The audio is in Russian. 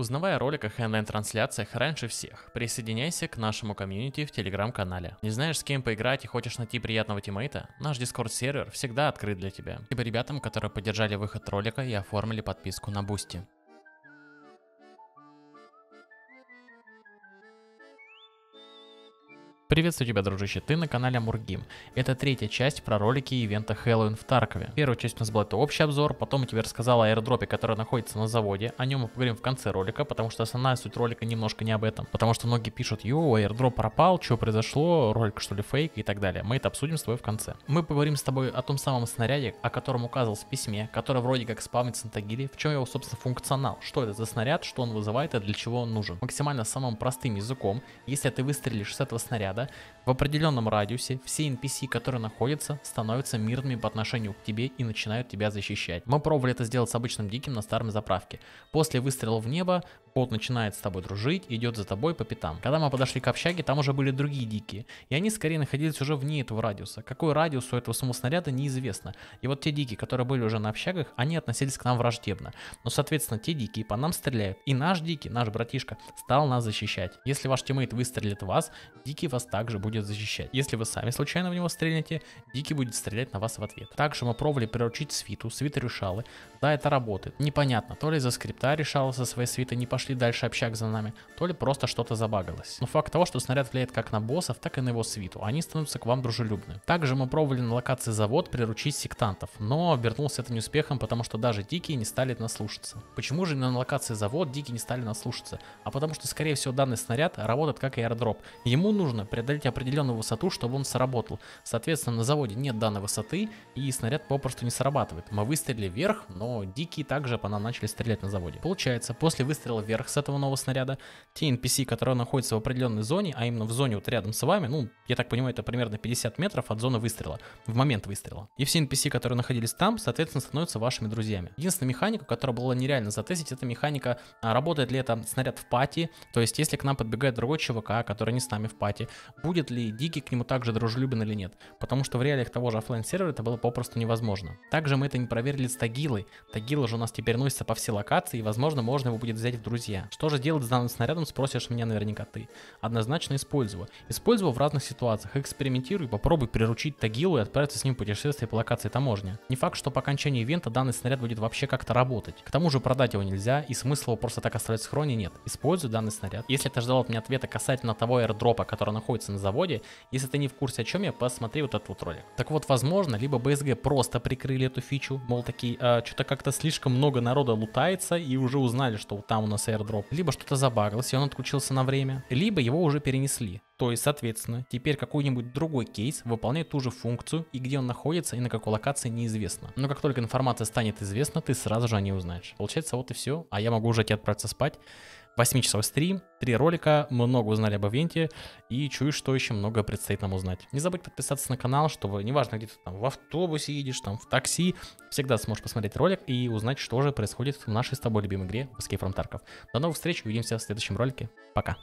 Узнавая о роликах и онлайн-трансляциях раньше всех, присоединяйся к нашему комьюнити в телеграм-канале. Не знаешь, с кем поиграть и хочешь найти приятного тиммейта? Наш дискорд-сервер всегда открыт для тебя. Спасибо ребятам, которые поддержали выход ролика и оформили подписку на Бусти. Приветствую тебя, дружище, ты на канале Амургим. Это третья часть про ролики ивента Хэллоуин в Таркове. Первая часть у нас была это общий обзор, потом я тебе рассказал о аирдропе, который находится на заводе. О нем мы поговорим в конце ролика, потому что основная суть ролика немножко не об этом. Потому что многие пишут, йоу, airdrop пропал, что произошло, ролик что ли фейк и так далее. Мы это обсудим с тобой в конце. Мы поговорим с тобой о том самом снаряде, о котором указывался в письме, который вроде как спавнится на Тагиле, в чем его, собственно, функционал. Что это за снаряд, что он вызывает и для чего он нужен. Максимально самым простым языком, если ты выстрелишь с этого снаряда, снаряда, в определенном радиусе все NPC, которые находятся, становятся мирными по отношению к тебе и начинают тебя защищать. Мы пробовали это сделать с обычным диким на старой заправке. После выстрела в небо бот начинает с тобой дружить, идет за тобой по пятам. Когда мы подошли к общаге, там уже были другие дикие, и они скорее находились уже вне этого радиуса. Какой радиус у этого самого снаряда неизвестно. И вот те дикие, которые были уже на общагах, они относились к нам враждебно. Но, соответственно, те дикие по нам стреляют. И наш дикий, наш братишка, стал нас защищать. Если ваш тиммейт выстрелит в вас, дикий вас также будет защищать. Если вы сами случайно в него стрельнете, дикий будет стрелять на вас в ответ. Также мы пробовали приручить свиту, свита решалы. Да, это работает. Непонятно, то ли из-за скрипта решала со своей свитой не пошли дальше общак за нами, то ли просто что-то забагалось. Но факт того, что снаряд влияет как на боссов, так и на его свиту. Они становятся к вам дружелюбны. Также мы пробовали на локации завод приручить сектантов, но обернулся это неуспехом, потому что даже дикие не стали нас слушаться. Почему же на локации завод дикие не стали нас слушаться? А потому что, скорее всего, данный снаряд работает как аирдроп. Ему нужно преодолеть определенную высоту, чтобы он сработал. Соответственно, на заводе нет данной высоты, и снаряд попросту не срабатывает. Мы выстрелили вверх, но дикие также по нам начали стрелять на заводе. Получается, после выстрела вверх с этого нового снаряда, те NPC, которые находятся в определенной зоне, а именно в зоне вот рядом с вами, ну, я так понимаю, это примерно 50 метров от зоны выстрела, в момент выстрела. И все NPC, которые находились там, соответственно, становятся вашими друзьями. Единственная механика, которая была нереально затестить, это механика, а, работает ли это снаряд в пати, то есть если к нам подбегает другой ЧВК, который не с нами в пати, будет ли Дикий к нему также дружелюбен или нет, потому что в реалиях того же офлайн сервера это было попросту невозможно. Также мы это не проверили с Тагилой. Тагила же у нас теперь носится по все локации, и возможно можно его будет взять в друзья. Что же делать с данным снарядом, спросишь меня наверняка ты. Однозначно. Используй его в разных ситуациях, экспериментируй, попробуй приручить Тагилу и отправиться с ним в путешествие по локации таможни. Не факт, что по окончании ивента данный снаряд будет вообще как-то работать. К тому же продать его нельзя, и смысла его просто так оставлять в схроне нет. Используй данный снаряд. Если ты ждал от меня ответа касательно того airdропа, который находится на заводе, если ты не в курсе о чем я, посмотри вот этот вот ролик. Так вот, возможно, либо BSG просто прикрыли эту фичу, мол, такие, а, что-то как-то слишком много народа лутается и уже узнали, что там у нас airdrop. Либо что-то забагалось, и он отключился на время, либо его уже перенесли. То есть, соответственно, теперь какой-нибудь другой кейс выполняет ту же функцию, и где он находится, и на какой локации неизвестно. Но как только информация станет известна, ты сразу же о ней узнаешь. Получается, вот и все. А я могу уже тебе отправиться спать. 8-часовой стрим, 3 ролика, много узнали об ивенте и чую, что еще много предстоит нам узнать. Не забудь подписаться на канал, чтобы, неважно, где ты там в автобусе едешь, там в такси, всегда сможешь посмотреть ролик и узнать, что же происходит в нашей с тобой любимой игре в Escape from Tarkov. До новых встреч, увидимся в следующем ролике. Пока.